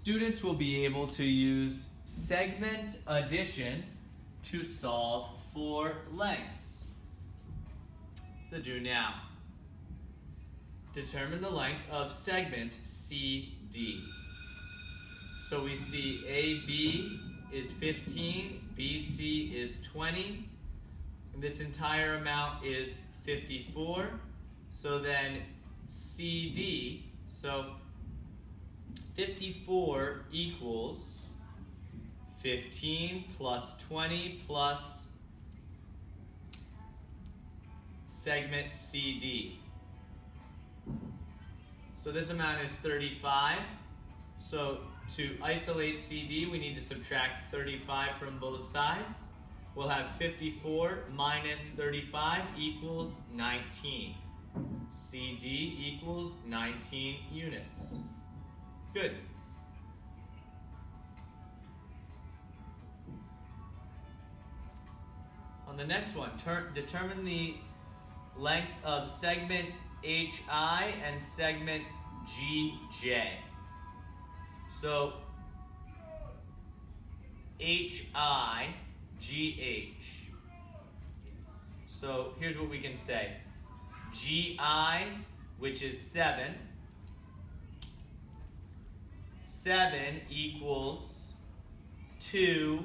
students will be able to use segment addition to solve for lengths. The do now. Determine the length of segment CD. So we see AB is 15, BC is 20. This entire amount is 54. So then CD, so 54 equals 15 plus 20 plus segment CD. So this amount is 35. So to isolate CD, we need to subtract 35 from both sides. We'll have 54 minus 35 equals 19. CD equals 19 units. Good. On the next one, determine the length of segment HI and segment GJ. So HI, GH. So here's what we can say. GI, which is 7. 7 equals 2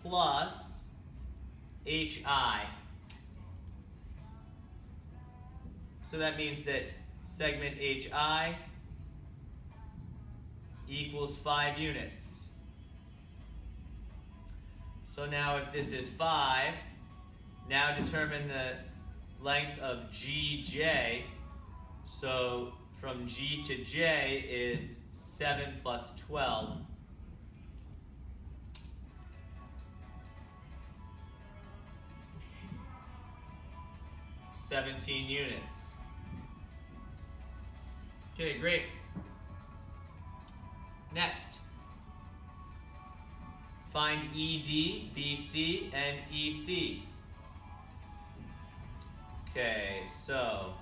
plus HI. So that means that segment HI equals 5 units. So now if this is 5, now determine the length of GJ. So from G to J is 7 plus 12. Seventeen units. Okay, great. Next. Find ED, BC, and EC. Okay, so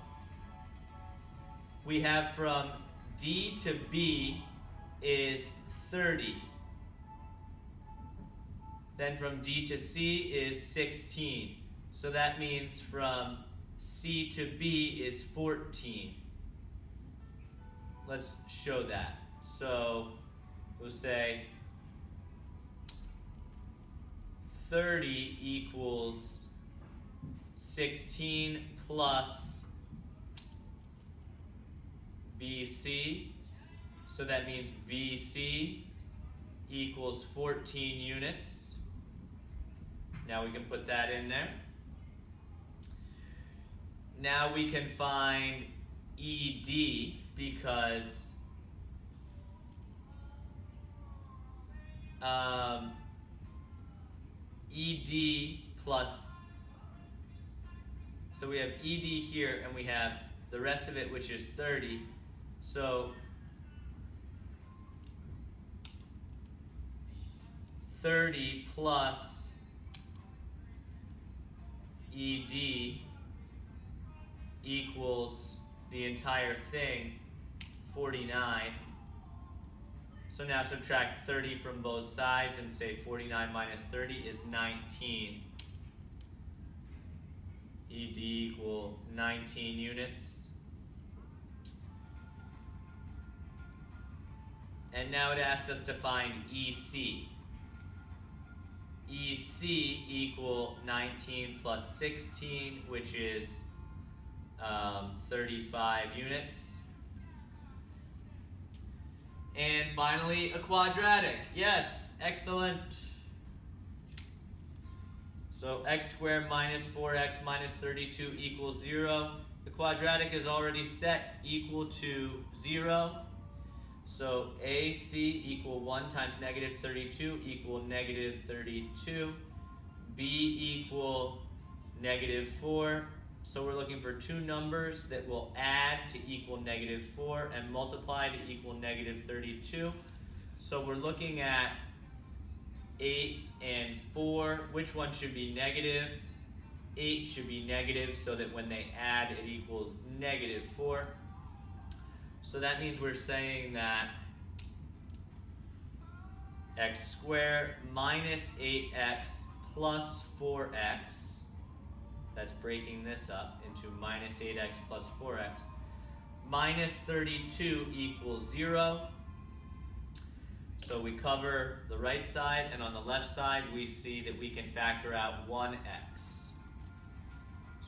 we have from D to B is 30. Then from D to C is 16. So that means from C to B is 14. Let's show that. So we'll say 30 equals 16 plus BC. So that means BC equals 14 units. Now we can put that in there. Now we can find ED because um, ED plus so we have ED here and we have the rest of it, which is 30. So Thirty plus ED equals the entire thing, 49. So now subtract 30 from both sides and say 49 minus 30 is 19. ED equal 19 units. And now it asks us to find EC. EC equal 19 plus 16, which is um, 35 units. And finally, a quadratic. Yes, excellent. So x squared minus 4x minus 32 equals 0. The quadratic is already set equal to 0. So AC equal 1 times negative 32 equal negative 32. B equal negative 4. So we're looking for two numbers that will add to equal negative 4 and multiply to equal negative 32. So we're looking at 8 and 4, which one should be negative? 8 should be negative so that when they add it equals negative 4. So that means we're saying that x squared minus 8x plus 4x. That's breaking this up into minus 8x plus 4x. Minus 32 equals 0. So we cover the right side, and on the left side, we see that we can factor out 1x.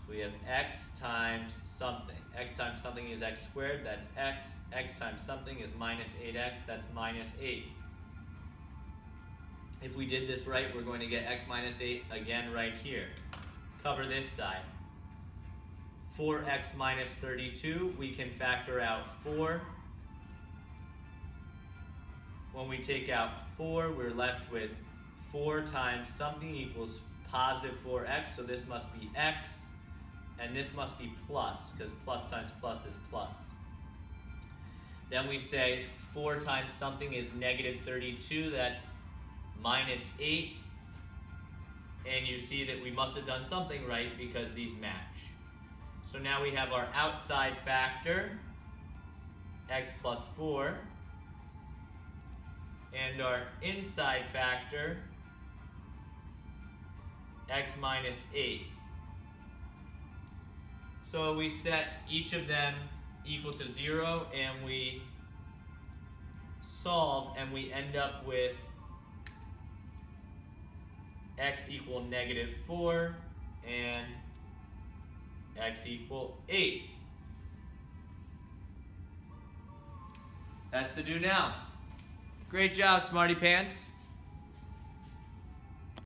We have x times something. x times something is x squared, that's x. x times something is minus 8x, that's minus 8. If we did this right, we're going to get x minus 8 again right here. Cover this side. 4x minus 32, we can factor out 4. When we take out 4, we're left with 4 times something equals positive 4x, so this must be x, and this must be plus, because plus times plus is plus. Then we say 4 times something is negative 32, that's minus 8, and you see that we must have done something right because these match. So now we have our outside factor, x plus 4, and our inside factor, x minus 8. So we set each of them equal to 0 and we solve and we end up with x equal negative 4 and x equal 8. That's the do now. Great job, Smarty Pants.